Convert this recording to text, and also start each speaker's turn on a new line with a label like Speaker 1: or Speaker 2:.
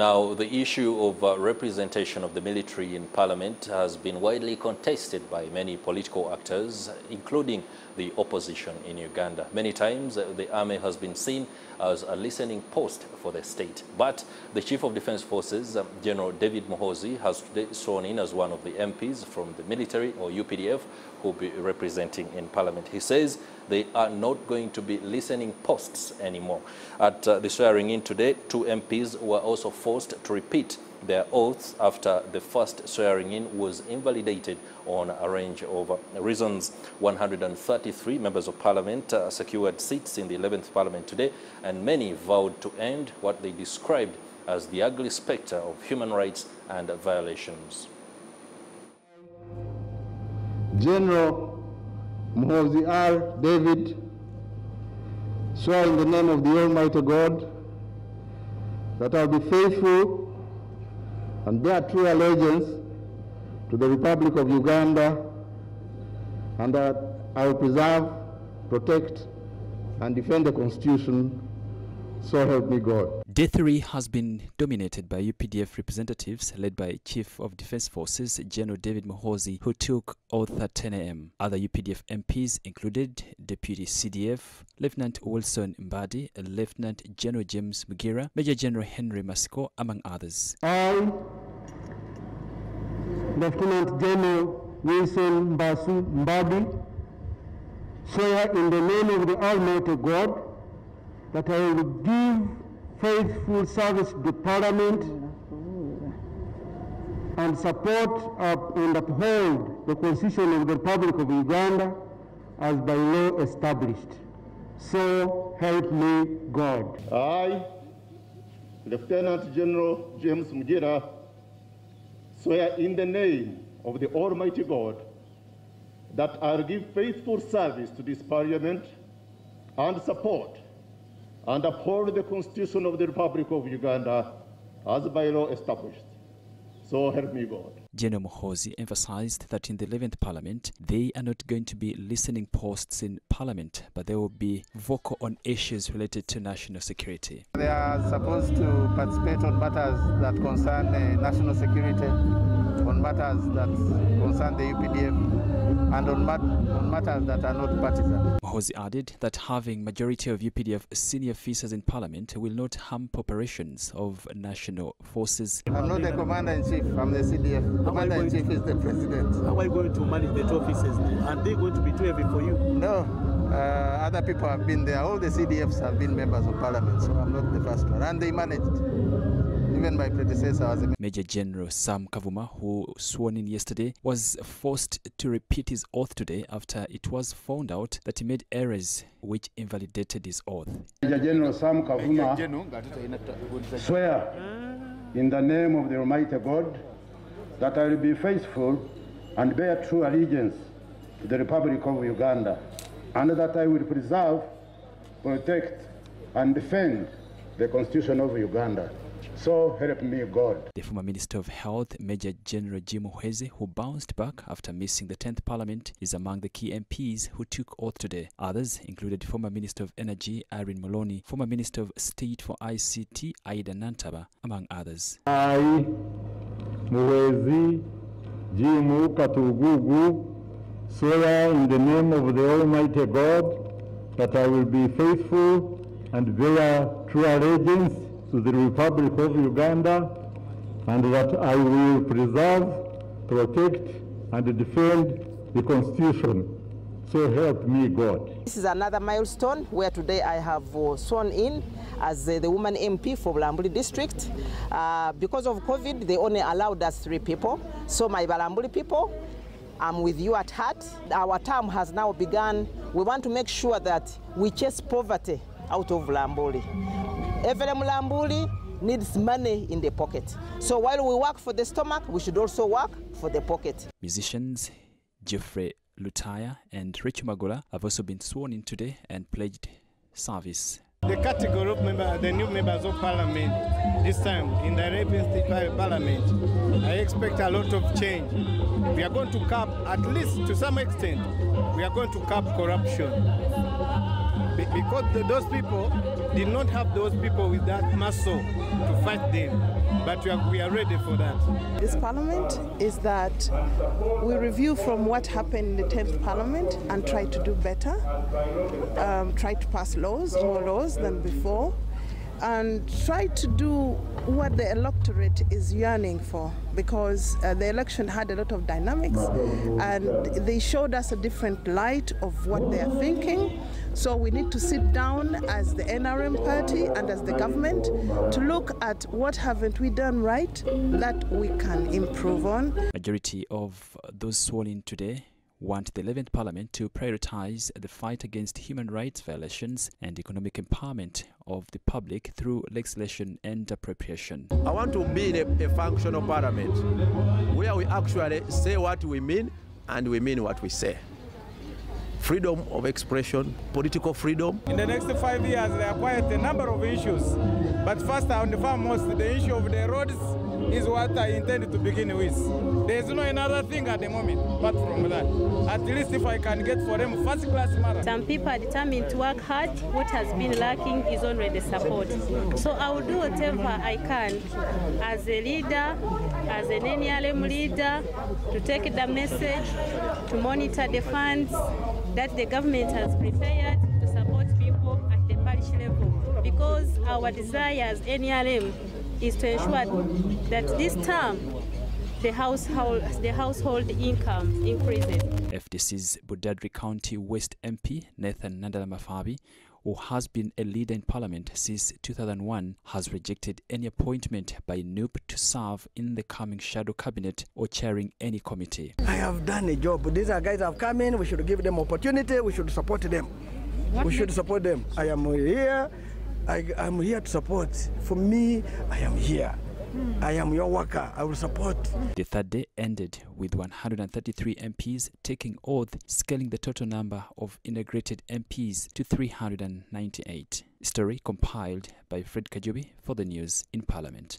Speaker 1: Now, the issue of uh, representation of the military in parliament has been widely contested by many political actors, including the opposition in Uganda. Many times, uh, the army has been seen as a listening post for the state. But the Chief of Defense Forces, um, General David Muhoozi, has today sworn in as one of the MPs from the military or UPDF who will be representing in parliament. He says they are not going to be listening posts anymore. At uh, the swearing in today, two MPs were also forced to repeat their oaths after the first swearing in was invalidated on a range of reasons. 133 members of parliament uh, secured seats in the 11th parliament today, and many vowed to end what they described as the ugly spectre of human rights and violations.
Speaker 2: General Muhoozi R. David, swear in the name of the Almighty God that I will be faithful and bear true allegiance to the Republic of Uganda and that I will preserve, protect, and defend the Constitution, so help me God.
Speaker 3: Day three has been dominated by UPDF representatives led by Chief of Defense Forces General David Muhoozi, who took oath at 10 a.m. Other UPDF MPs included Deputy CDF Lieutenant Wilson Mbadi, Lieutenant General James Mugira, Major General Henry Masiko, among others.
Speaker 2: I, Lieutenant General Wilson Mbasu Mbadi, swear in the name of the Almighty God that I will give faithful service to Parliament and support up and uphold the Constitution of the Republic of Uganda as by law established. So help me God.
Speaker 4: I, Lieutenant General James Mugira, swear in the name of the Almighty God that I'll give faithful service to this Parliament and support and uphold the Constitution of the Republic of Uganda as by law established. So help me God.
Speaker 3: General Muhoozi emphasized that in the 11th Parliament, they are not going to be listening posts in Parliament, but they will be vocal on issues related to national security.
Speaker 5: They are supposed to participate on matters that concern uh, national security, on matters that concern the UPDF, and on, mat- on matters that are not partisan.
Speaker 3: Muhoozi added that having majority of UPDF senior officers in Parliament will not hamper operations of national forces.
Speaker 5: I'm not the commander-in-chief, I'm the CDF. Commander-in-chief is the president.
Speaker 6: How are you going to manage the two offices? Are they going to be too heavy for you?
Speaker 5: No, uh, other people have been there. All the CDFs have been members of parliament, so I'm not the first one. And they managed. Even my predecessor was a
Speaker 3: Major General Sam Kavuma, who sworn in yesterday, was forced to repeat his oath today after it was found out that he made errors which invalidated his oath.
Speaker 2: Major General Sam Kavuma swear in the name of the Almighty God that I will be faithful and bear true allegiance to the Republic of Uganda and that I will preserve, protect, and defend the Constitution of Uganda. So help me God.
Speaker 3: The former Minister of Health, Major General Jim Muhwezi, who bounced back after missing the 10th Parliament, is among the key MPs who took oath today. Others included former Minister of Energy, Irene Muloni, former Minister of State for ICT, Idah Nantaba, among others.
Speaker 2: I, Muhwezi Jimu Katugugu, swear in the name of the Almighty God that I will be faithful and bear true allegiance to the Republic of Uganda and that I will preserve, protect, and defend the Constitution. So help me God.
Speaker 7: This is another milestone where today I have uh, sworn in as uh, the woman MP for Bulambuli district. Uh, because of COVID, they only allowed us three people. So my Bulambuli people, I'm with you at heart. Our term has now begun. We want to make sure that we chase poverty out of Lambuli. Every Mulambuli needs money in the pocket. So while we work for the stomach, we should also work for the pocket.
Speaker 3: Musicians Jeffrey Lutaya and Rich Magula have also been sworn in today and pledged service.
Speaker 8: The category of member, the new members of parliament this time in the Arabian State Parliament, I expect a lot of change. We are going to cap, at least to some extent, we are going to cap corruption. Be- because those people did not have those people with that muscle to fight them. But we are, we are ready for that.
Speaker 9: This parliament is that we review from what happened in the 10th parliament and try to do better, um, try to pass laws, more laws than before, and try to do what the electorate is yearning for because uh, the election had a lot of dynamics and they showed us a different light of what they are thinking. So we need to sit down as the NRM party and as the government to look at what haven't we done right that we can improve on.
Speaker 3: Majority of those sworn in today want the 11th Parliament to prioritize the fight against human rights violations and economic empowerment of the public through legislation and appropriation.
Speaker 10: I want to be a, a functional parliament where we actually say what we mean and we mean what we say. Freedom of expression, political freedom.
Speaker 11: In the next five years, there are quite a number of issues. But first and foremost, the issue of the roads is what I intend to begin with. There is no another thing at the moment apart from that. At least if I can get for them first class matter.
Speaker 12: Some people are determined to work hard. What has been lacking is already support. So I will do whatever I can as a leader, as an NLM leader, to take the message, to monitor the funds that the government has prepared to support people at the parish level. Because our desire as NRM is to ensure that this term the household the household income increases.
Speaker 3: FDC's Budadri County West MP Nathan Nandala Mafabi, who has been a leader in parliament since 2001, has rejected any appointment by NUP to serve in the coming shadow cabinet or chairing any committee.
Speaker 13: I have done a job. These are guys have come in. We should give them opportunity. We should support them. What we should support them. I am here. I am here to support. For me, I am here. Hmm. I am your worker. I will support.
Speaker 3: The third day ended with 133 MPs taking oath, scaling the total number of integrated MPs to 398. Story compiled by Fred Kajubi for the news in Parliament.